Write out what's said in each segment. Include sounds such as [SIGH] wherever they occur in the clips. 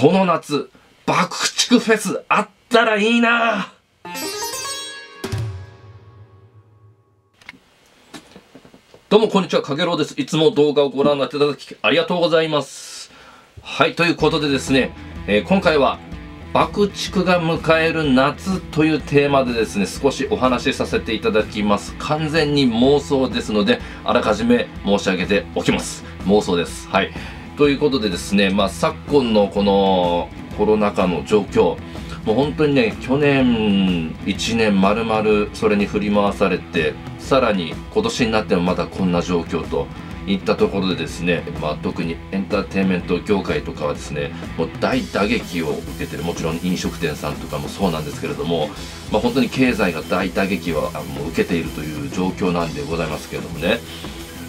この夏爆竹フェスあったらいいなどうもこんにちは、かげろうです。いつも動画をご覧になっていただきありがとうございます。はい、ということでですね、えー今回は爆竹が迎える夏というテーマでですね、少しお話しさせていただきます。完全に妄想ですので、あらかじめ申し上げておきます。妄想です。はい。ということでですね、まあ昨今のこのコロナ禍の状況、もう本当にね、去年1年まるまるそれに振り回されて、さらに今年になってもまだこんな状況といったところでですね、まあ、特にエンターテインメント業界とかはですね、もう大打撃を受けてる、もちろん飲食店さんとかもそうなんですけれども、まあ、本当に経済が大打撃はもう受けているという状況なんでございますけれどもね、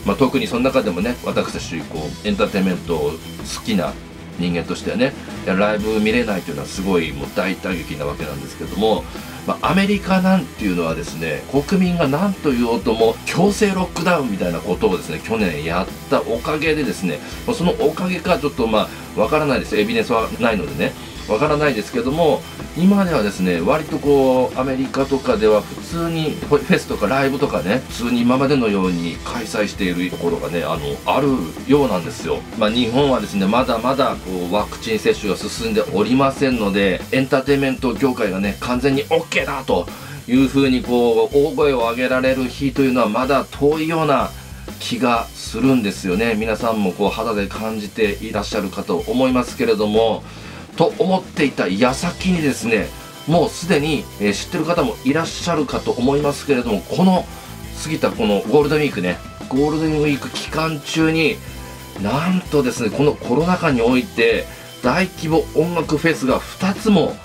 まあ、特にその中でもね私たちこうエンターテインメントを好きな人間としてはねライブ見れないというのはすごいもう大打撃なわけなんですけども、まあ、アメリカなんていうのはですね国民が何と言おうとも強制ロックダウンみたいなことをですね去年やったおかげでですねまそのおかげかちょっとまあわからないです。エビデンスはないのでね。わからないですけども今ではですね割とこうアメリカとかでは普通にフェスとかライブとかね普通に今までのように開催しているところがねあのあるようなんですよ。まあ日本はですねまだまだこうワクチン接種が進んでおりませんのでエンターテインメント業界がね完全に OK だというふうにこう大声を上げられる日というのはまだ遠いような気がするんですよね。皆さんもこう肌で感じていらっしゃるかと思いますけれどもと思っていた矢先にですねもうすでに、え知ってる方もいらっしゃるかと思いますけれどもこの過ぎたこのゴールデンウィークねゴールデンウィーク期間中になんとですねこのコロナ禍において大規模音楽フェスが2つも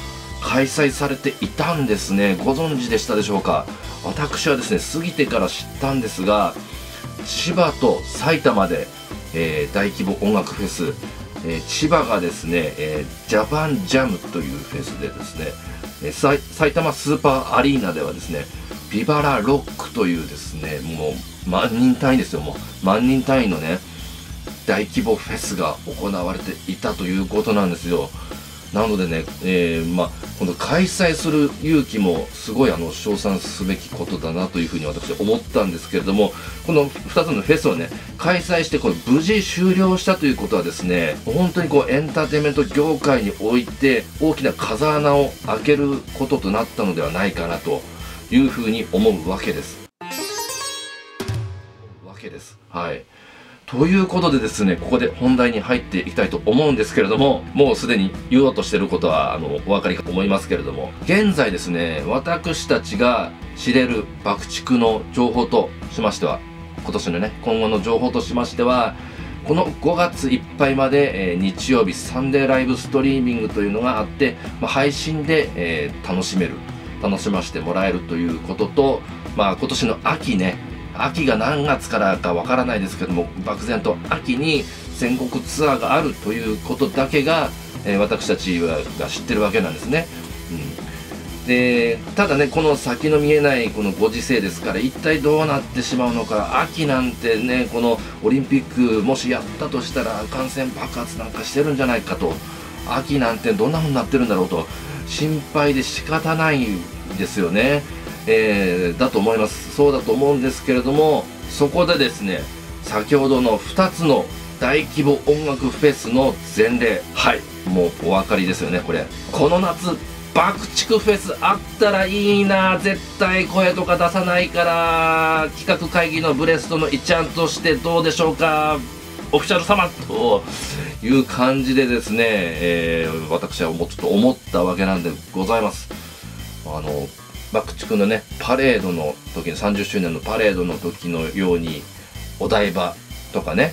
開催されていたんですね。ご存知でしたでしょうか？私はですね過ぎてから知ったんですが千葉と埼玉で、えー大規模音楽フェス、え千葉がですね、えジャパンジャムというフェスでですね、えーさい埼玉スーパーアリーナではですねビバラロックというですねもう万人単位ですよもう万人単位のね大規模フェスが行われていたということなんですよ。なのでね、えーまあ、この開催する勇気もすごいあの称賛すべきことだなというふうに私は思ったんですけれどもこの2つのフェスをね開催してこれ無事終了したということはですね本当にこうエンターテインメント業界において大きな風穴を開けることとなったのではないかなというふうに思うわけです。わけです。はい。ということでですね、ここで本題に入っていきたいと思うんですけれども、もうすでに言おうとしていることは、あの、お分かりかと思いますけれども、現在ですね、私たちが知れる爆竹の情報としましては、今年のね、今後の情報としましては、この5月いっぱいまで、えー日曜日サンデーライブストリーミングというのがあって、まあ、配信で、えー楽しめる楽しませてもらえるということと、まあ、今年の秋ね秋が何月からかわからないですけども漠然と秋に全国ツアーがあるということだけが、えー私たちはが知ってるわけなんですね。うんでただねこの先の見えないこのご時世ですから一体どうなってしまうのか秋なんてねこのオリンピックもしやったとしたら感染爆発なんかしてるんじゃないかと秋なんてどんな風になってるんだろうと心配で仕方ないですよね、えーだと思います。そうだと思うんですけれどもそこでですね先ほどの2つの大規模音楽フェスの前例。はい。もうお分かりですよねこれ。この夏爆竹フェスあったらいいな。絶対声とか出さないから企画会議のブレストの一案としてどうでしょうか。オフィシャル様という感じでですね、えー私はもうちょっと思ったわけなんでございます。あの爆竹のねパレードの時の30周年のパレードの時のようにお台場とかね。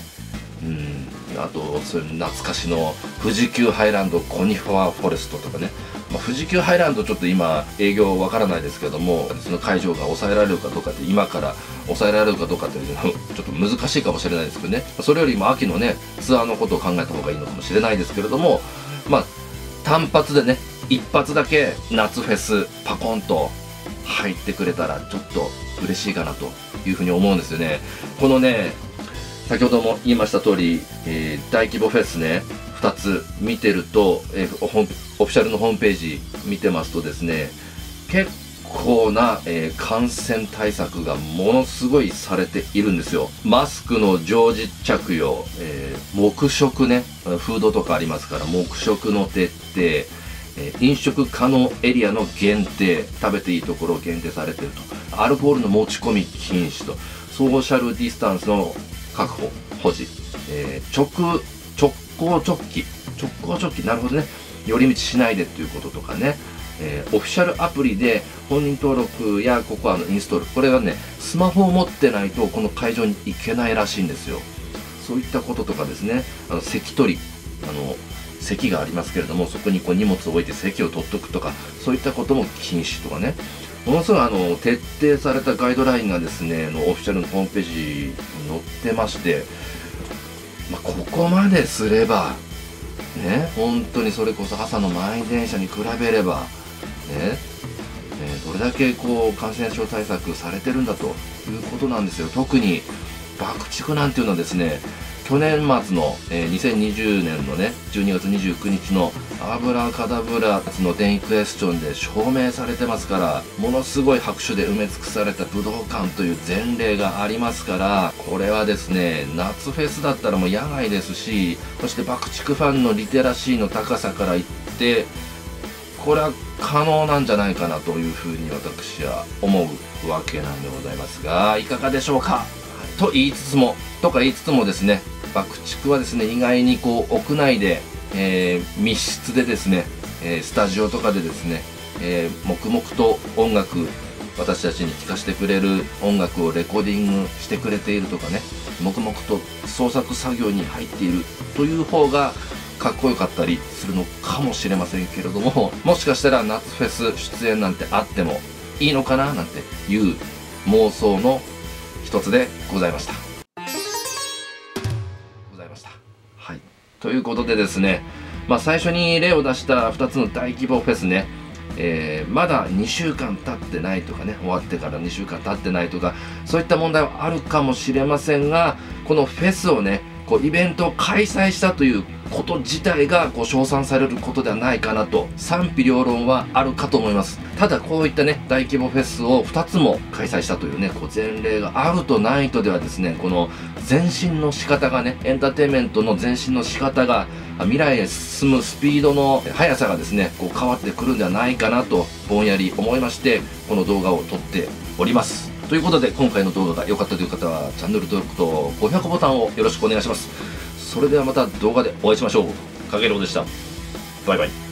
うんあとそういう懐かしの富士急ハイランドコニファーフォレストとかね、まあ、富士急ハイランドちょっと今営業わからないですけどもその会場が抑えられるかどうかって今から抑えられるかどうかっていうのは [LAUGHS] ちょっと難しいかもしれないですけどね。それよりも秋のねツアーのことを考えた方がいいのかもしれないですけれどもまあ単発でね一発だけ夏フェスパコンと入ってくれたらちょっと嬉しいかなというふうに思うんですよね。このね先ほども言いました通り、えー大規模フェスね2つ見てると、えー、オフィシャルのホームページ見てますとですね結構な、えー、感染対策がものすごいされているんですよ。マスクの常時着用、えー、黙食ねフードとかありますから黙食の徹底え飲食可能エリアの限定食べていいところを限定されていると。アルコールの持ち込み禁止と。ソーシャルディスタンスの確保保持、えー、直直行直帰。直行直帰なるほどね。寄り道しないでっていうこととかね、えー、オフィシャルアプリで本人登録やココアのインストール。これはねスマホを持ってないとこの会場に行けないらしいんですよ。そういったこととかですね。あの席取あの席がありますけれどもそこにこう荷物を置いて席を取っとくとかそういったことも禁止とかね。ものすごいあの徹底されたガイドラインがですねのオフィシャルのホームページに載ってまして、まあ、ここまですればね本当にそれこそ朝の満員電車に比べればねえどれだけこう感染症対策されてるんだということなんですよ。特に爆竹なんていうのはですね去年末の、えー、2020年のね12月29日のアブラカダブラの電位クエスチョンで証明されてますからものすごい拍手で埋め尽くされた武道館という前例がありますからこれはですね夏フェスだったらもう野外ですしそして爆竹ファンのリテラシーの高さから言ってこれは可能なんじゃないかなというふうに私は思うわけなんでございますがいかがでしょうか？と言いつつもとか言いつつもですね爆竹はですね意外にこう屋内で、えー、密室でですね、えー、スタジオとかでですね、えー、黙々と音楽私たちに聴かせてくれる音楽をレコーディングしてくれているとかね黙々と創作作業に入っているという方がかっこよかったりするのかもしれませんけれどももしかしたら夏フェス出演なんてあってもいいのかななんていう妄想の一つでございました。ございました。はいということでですね、まあ、最初に例を出した2つの大規模フェスね、えー、まだ2週間経ってないとかね終わってから2週間経ってないとかそういった問題はあるかもしれませんがこのフェスをねこうイベントを開催したということ自体がこう称賛されることではないかなと賛否両論はあるかと思います。ただこういったね大規模フェスを2つも開催したというねこう前例があるとないとではですねこの前進の仕方がねエンターテインメントの前進の仕方が未来へ進むスピードの速さがですねこう変わってくるんではないかなとぼんやり思いましてこの動画を撮っております。ということで今回の動画が良かったという方はチャンネル登録と高評価ボタンをよろしくお願いします。それではまた動画でお会いしましょう。かげろうでした。バイバイ。